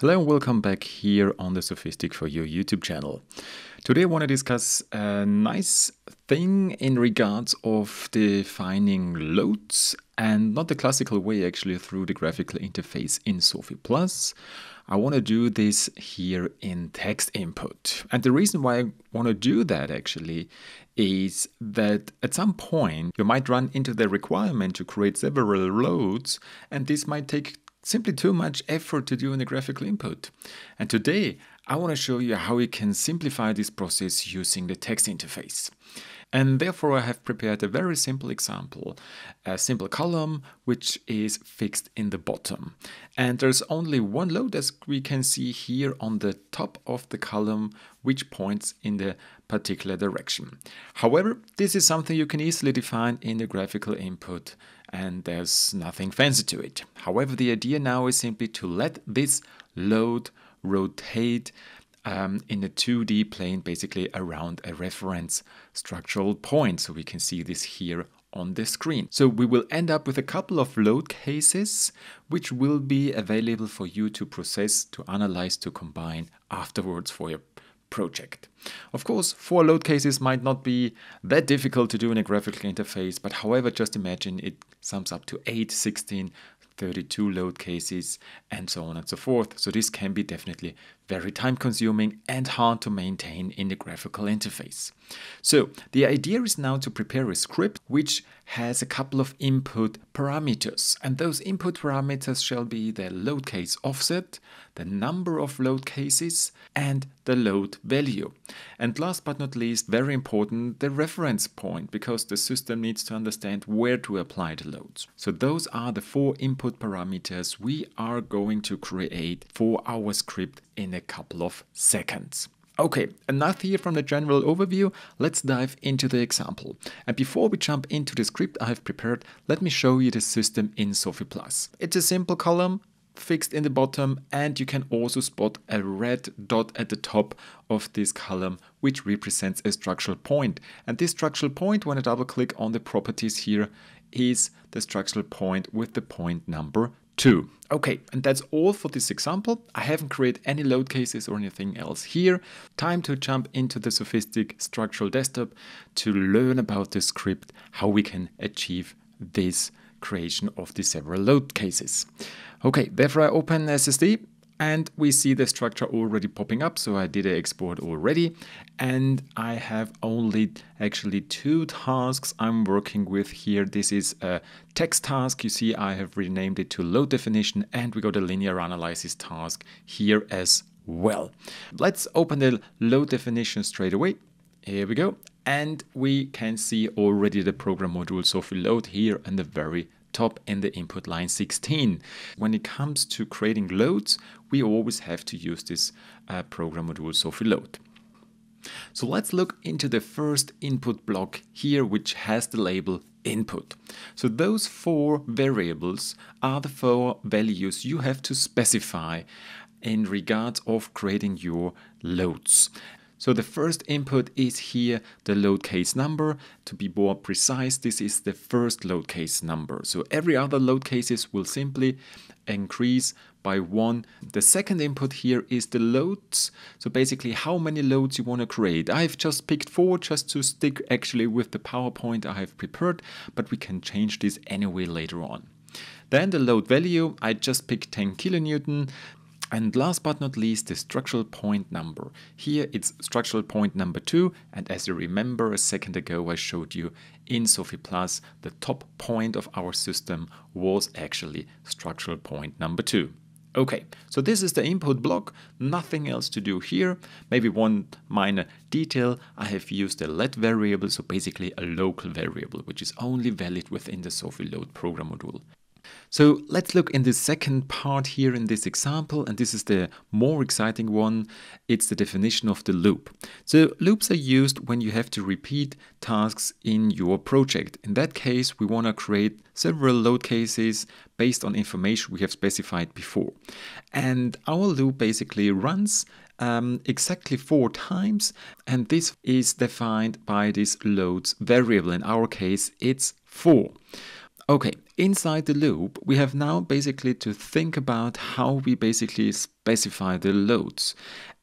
Hello and welcome back here on the SOFiSTiK for You YouTube channel. Today I want to discuss a nice thing in regards of defining loads and not the classical way actually through the graphical interface in SOFiPLUS. I want to do this here in text input. And the reason why I want to do that actually is that at some point you might run into the requirement to create several loads and this might take simply too much effort to do in the graphical input. And today, I want to show you how we can simplify this process using the text interface. And therefore, I have prepared a very simple example, a simple column which is fixed in the bottom. And there's only one load as we can see here on the top of the column, which points in the particular direction. However, this is something you can easily define in the graphical input and there's nothing fancy to it. However, the idea now is simply to let this load rotate um, in a 2D plane, basically around a reference structural point. So we can see this here on the screen. So we will end up with a couple of load cases, which will be available for you to process, to analyze, to combine afterwards for your project. Of course, four load cases might not be that difficult to do in a graphical interface, but however, just imagine it sums up to 8, 16, 32 load cases, and so on and so forth. So this can be definitely very time consuming and hard to maintain in the graphical interface. So the idea is now to prepare a script which has a couple of input parameters and those input parameters shall be the load case offset, the number of load cases and the load value. And last but not least, very important, the reference point because the system needs to understand where to apply the loads. So those are the four input parameters we are going to create for our script in a couple of seconds. Okay, enough here from the general overview, let's dive into the example. And before we jump into the script I have prepared, let me show you the system in SOFiPLUS. It's a simple column, fixed in the bottom and you can also spot a red dot at the top of this column which represents a structural point. And this structural point, when I double click on the properties here, is the structural point with the point number 2. Okay, and that's all for this example. I haven't created any load cases or anything else here. Time to jump into the SOFiSTiK structural desktop to learn about the script, how we can achieve this creation of the several load cases. Okay, therefore I open SSD and we see the structure already popping up so I did an export already. And I have only actually two tasks I'm working with here. This is a text task. You see I have renamed it to load definition and we got a linear analysis task here as well. Let's open the load definition straight away. Here we go. And we can see already the program module SOFiLOAD here in the very top in the input line 16. When it comes to creating loads, we always have to use this uh, program module SOFiLOAD. So let's look into the first input block here, which has the label input. So those four variables are the four values you have to specify in regards of creating your loads. So the first input is here the load case number. To be more precise, this is the first load case number. So every other load cases will simply increase by one. The second input here is the loads. So basically how many loads you want to create. I've just picked four just to stick actually with the PowerPoint I have prepared, but we can change this anyway later on. Then the load value, I just picked 10 kilonewton. And last but not least, the structural point number. Here it's structural point number 2 and as you remember a second ago I showed you in SOFiPLUS the top point of our system was actually structural point number 2. Okay, so this is the input block, nothing else to do here. Maybe one minor detail, I have used a let variable, so basically a local variable, which is only valid within the SOFiLOAD program module. So let's look in the second part here in this example, and this is the more exciting one. It's the definition of the loop. So loops are used when you have to repeat tasks in your project. In that case, we want to create several load cases based on information we have specified before. And our loop basically runs um, exactly four times, and this is defined by this loads variable. In our case, it's four. Okay, inside the loop, we have now basically to think about how we basically specify the loads.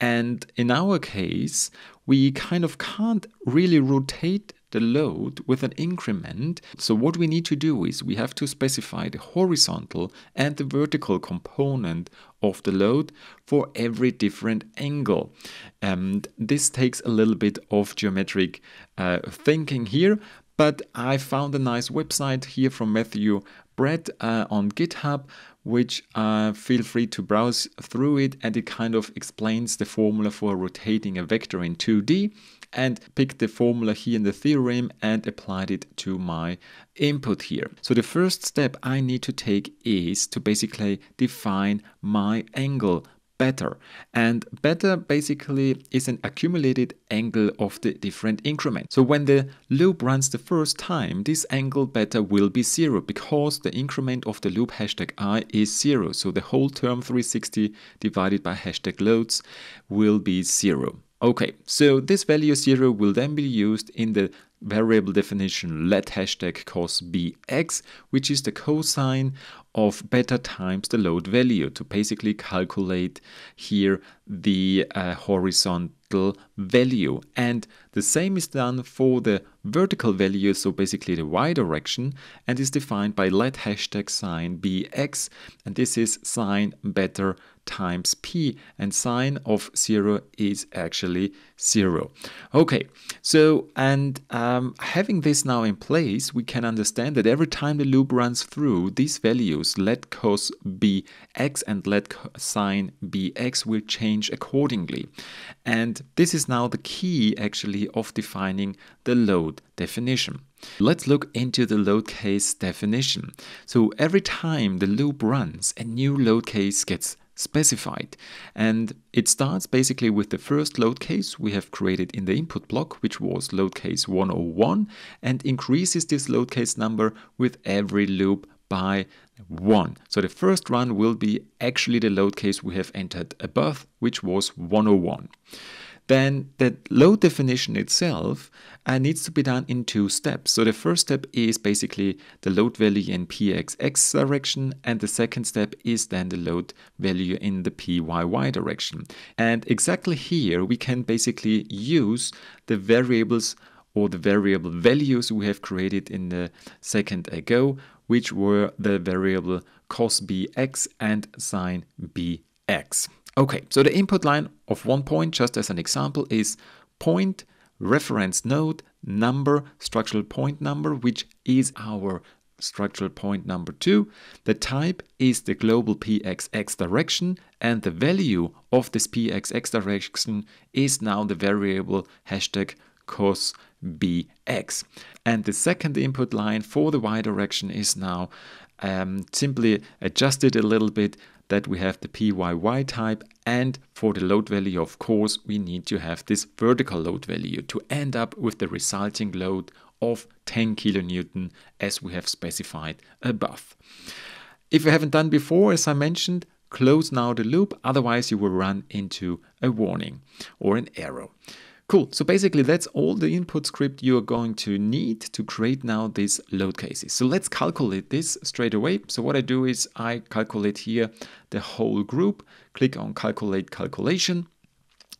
And in our case, we kind of can't really rotate the load with an increment. So what we need to do is we have to specify the horizontal and the vertical component of the load for every different angle. And this takes a little bit of geometric uh, thinking here, but I found a nice website here from Matthew Brett uh, on GitHub, which uh, feel free to browse through it, and it kind of explains the formula for rotating a vector in 2D and picked the formula here in the theorem and applied it to my input here. So the first step I need to take is to basically define my angle beta. And beta basically is an accumulated angle of the different increments. So when the loop runs the first time, this angle beta will be zero because the increment of the loop hashtag i is zero. So the whole term 360 divided by hashtag loads will be zero. Okay, so this value 0 will then be used in the variable definition let hashtag cos bx, which is the cosine of beta times the load value to basically calculate here the uh, horizontal value. And the same is done for the vertical value, so basically the y direction, and is defined by let hashtag sine bx, and this is sine beta times p, and sine of 0 is actually 0. Okay, so and um, having this now in place, we can understand that every time the loop runs through, these values, let cos bx and let sine bx will change accordingly. And this is now the key actually of defining the load definition. Let's look into the load case definition. So every time the loop runs, a new load case gets specified. And it starts basically with the first load case we have created in the input block, which was load case 101, and increases this load case number with every loop by 1. So the first run will be actually the load case we have entered above, which was 101 then the load definition itself uh, needs to be done in two steps. So the first step is basically the load value in pxx direction, and the second step is then the load value in the pyy direction. And exactly here we can basically use the variables or the variable values we have created in the second ago, which were the variable cos bx and sine bx. Okay, so the input line of one point, just as an example, is point reference node number structural point number, which is our structural point number two. The type is the global pxx direction, and the value of this pxx direction is now the variable hashtag cos bx. And the second input line for the y direction is now um, simply adjusted a little bit that we have the PYY type and for the load value of course we need to have this vertical load value to end up with the resulting load of 10 kilonewton as we have specified above. If you haven't done before as I mentioned close now the loop otherwise you will run into a warning or an error. Cool. So basically that's all the input script you are going to need to create now these load cases. So let's calculate this straight away. So what I do is I calculate here the whole group, click on calculate calculation.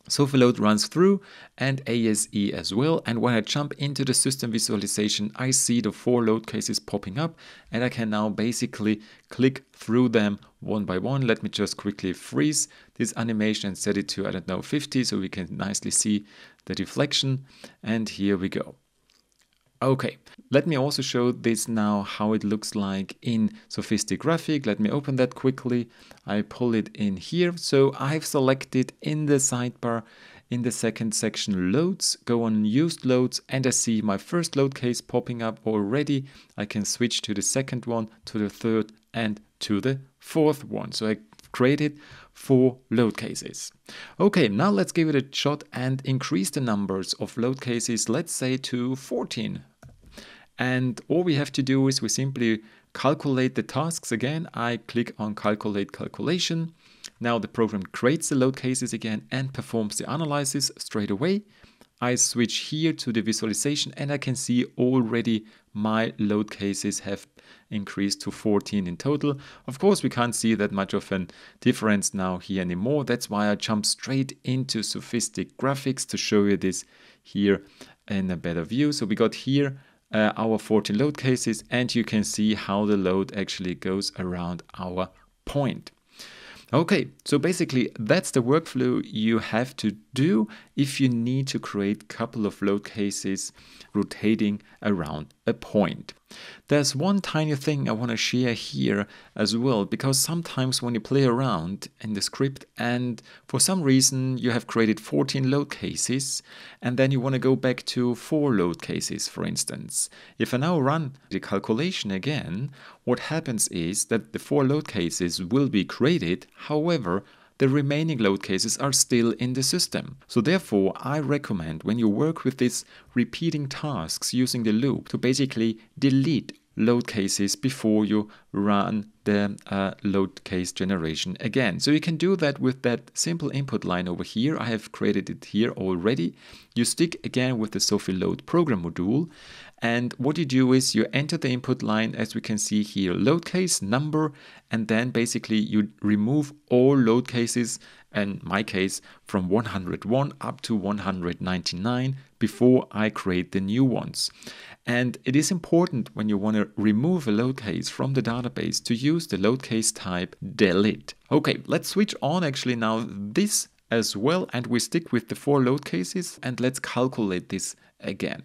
So the load runs through and ASE as well. And when I jump into the system visualization, I see the four load cases popping up and I can now basically click through them one by one. Let me just quickly freeze this animation and set it to, I don't know, 50 so we can nicely see the deflection. And here we go. Okay, let me also show this now how it looks like in SOFiSTiK Graphic. Let me open that quickly. I pull it in here. So I've selected in the sidebar in the second section loads, go on used loads and I see my first load case popping up already. I can switch to the second one, to the third and to the fourth one. So I created four load cases. Okay, now let's give it a shot and increase the numbers of load cases, let's say to 14. And all we have to do is we simply calculate the tasks again. I click on calculate calculation. Now the program creates the load cases again and performs the analysis straight away. I switch here to the visualization and I can see already my load cases have increased to 14 in total. Of course, we can't see that much of a difference now here anymore. That's why I jump straight into SOFiSTiK Graphics to show you this here in a better view. So we got here uh, our 14 load cases and you can see how the load actually goes around our point. Okay, so basically that's the workflow you have to do if you need to create a couple of load cases rotating around a point. There's one tiny thing I want to share here as well, because sometimes when you play around in the script and for some reason you have created 14 load cases and then you want to go back to 4 load cases, for instance. If I now run the calculation again, what happens is that the 4 load cases will be created, however, the remaining load cases are still in the system. So therefore, I recommend when you work with these repeating tasks using the loop to basically delete load cases before you run the uh, load case generation again. So you can do that with that simple input line over here. I have created it here already. You stick again with the SOFiLOAD program module and what you do is you enter the input line, as we can see here, load case number, and then basically you remove all load cases, in my case, from 101 up to 199 before I create the new ones. And it is important when you want to remove a load case from the database to use the load case type delete. Okay, let's switch on actually now this as well and we stick with the four load cases and let's calculate this again.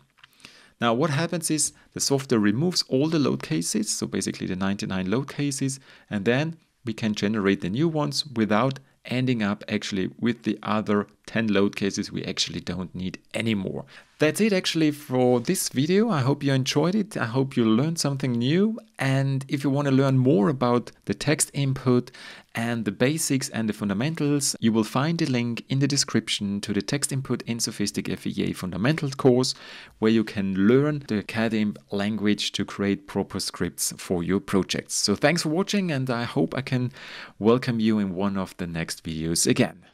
Now what happens is the software removes all the load cases, so basically the 99 load cases, and then we can generate the new ones without ending up actually with the other 10 load cases we actually don't need anymore. That's it actually for this video. I hope you enjoyed it. I hope you learned something new. And if you want to learn more about the text input and the basics and the fundamentals, you will find a link in the description to the text input in SOFiSTiK FEA Fundamentals course, where you can learn the CADINP language to create proper scripts for your projects. So thanks for watching and I hope I can welcome you in one of the next videos again.